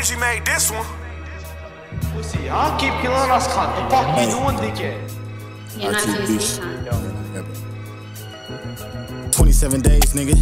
Energy made this one. Pussy, y'all keep killing us, cunt. The fuck you doing, dickhead? You're not RTB. Tucson. 27 days, nigga.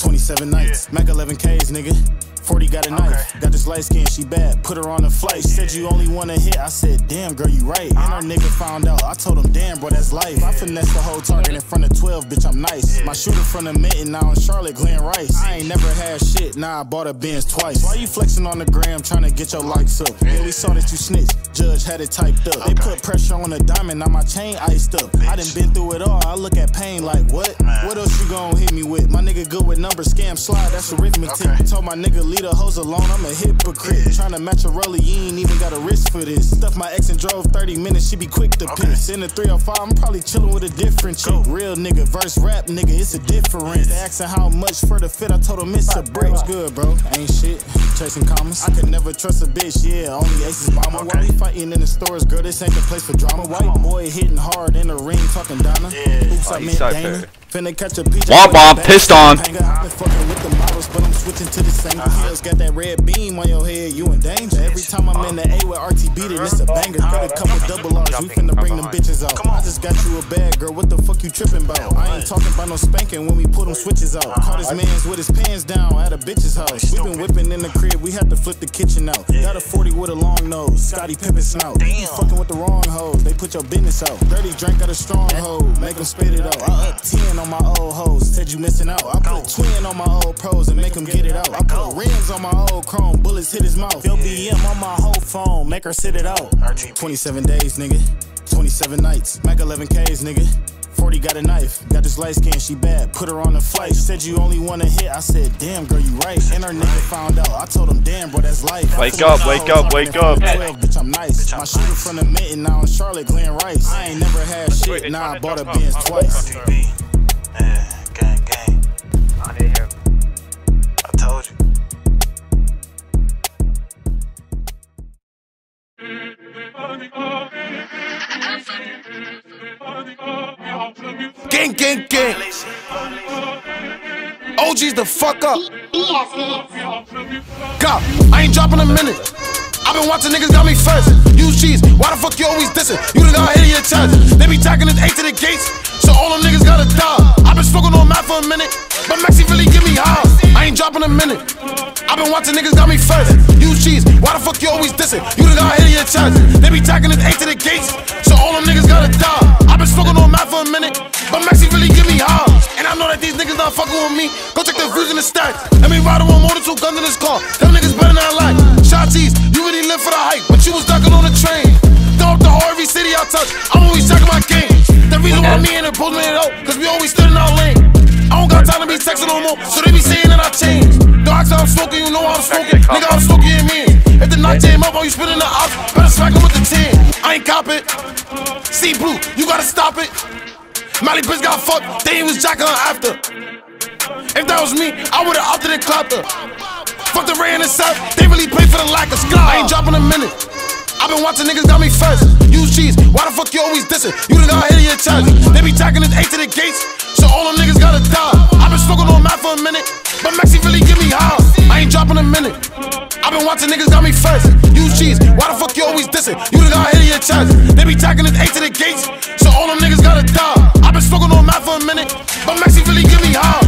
27 nights. Mac 11 Ks, nigga. 40 got a knife. Got this light skin, she bad. Put her on a flight. Said you only wanna hit. I said, damn, girl, you right. And her uh-huh. nigga found out. I told him, damn, bro, that's life. I finessed the whole target in front of 12, bitch, I'm nice. My shooter from the mitten, now in Charlotte, Glen Rice. I ain't never had shit, nah, I bought a Benz twice. Why you flexing on the gram, trying to get your likes up? Yeah, we saw that you snitched. Judge had it typed up. They put pressure on the diamond, now my chain iced up. I done been through it all. I look at pain like, what? What else you gon' hit me with? My nigga good with numbers, scam slide, that's arithmetic. Told my nigga, leave the hoes alone, I'm a hypocrite. Tryna match a roller, you ain't even got a wrist for this. Stuff my ex and drove 30 minutes, she be quick to piss. In the 305, I'm probably chillin' with a different chick. Real nigga, verse rap nigga, it's a difference. They asking how much for the fit, I told them it's a brick. What's good, bro? Ain't shit, chasing commas. I could never trust a bitch, yeah, only aces bomber. Why we fighting in the stores, girl? This ain't the place for drama. White boy hitting hard in the ring, talking Donna. Oops, Oh, you meant suck, Dana. Perry. Finna catch a PJ. Womp womp, pissed on. I've been fucking with the models, switching to the same pills. Got that red beam on your head, you in danger. Every time I'm in the A with RTB, then it's a banger. Got a couple double R's, we finna bring them bitches out. I just got you a bag, girl. What the fuck you tripping about? I ain't talking about no spanking when we put them switches out. Caught his mans with his pants down at a bitch's house. We been whipping in the crib, we had to flip the kitchen out. Got a 40 with a long nose, Scottie Pippen snout. You fucking with the wrong hoes, they put your business out. Dirty drink got a strong hoe, make them spit it out. I up 10 on my old hoes, said you missing out. I put twin on my old pros and make them get it out. I put rims on my old chrome, bullets hit his mouth. Yo, BM on my whole phone, make her sit it out. 27 days, nigga. 27 nights. Mac 11 Ks, nigga. 40 got a knife. Got this light skin, she bad. Put her on a flight. Said you only wanna hit. I said, damn, girl, you right. And her nigga found out. I told him, damn, bro, that's life. Wake up, wake up, wake up. 12, bitch, I'm nice. My shooter from the mitten, now in Charlotte, Glen Rice. I ain't never had shit, now I bought a Benz twice. Gang, gang, gang. OG's the fuck up. Go. I ain't dropping a minute. I've been watching niggas got me first. Use cheese. Why the fuck you always dissing? You done got hit in your chest. They be tagging this eight to the gates. So all them niggas gotta die. I've been smoking on math for a minute. But Maxi really give me high. I ain't dropping a minute. I've been watching niggas got me first. Use cheese. Why the fuck you always dissing? You done got hit in your chest. They be tagging this eight to the gates. So all them niggas gotta die. i a minute. But Maxi really give me high. And I know that these niggas not fucking with me. Go check the views in the stats. Let me ride with more than two guns in this car. Them niggas better not lie. Shotties, you really live for the hype, but you was ducking on the train. Throw up the whole every city I touch. I'm always checking my game. The reason why me and the made it out, cause we always stood in our lane. I don't got time to be texting no more, so they be saying that I changed. Don't I'm smoking, you know I'm smoking. Nigga, I'm smoking in me. If the night jam up, or you spitting the ops, better smack him with the 10. I ain't cop it. See blue, you gotta stop it. Mally bitch got fucked, they was jacking her after. If that was me, I would've opted and clapped her. Fuck the Ray and South, they really play for the lack of skill. I ain't dropping a minute. i been watching niggas got me first. Use cheese, why the fuck you always dissing? You done got hit in your chest. They be tagging this eight to the gates, so all them niggas gotta die. i been smoking on math for a minute, but Maxi really give me high. I ain't dropping a minute. i been watching niggas got me first. Use cheese, why the fuck you always dissing? You done got hit in your chest. They be tagging this eight to the gates, minute, but Maxi really give me high.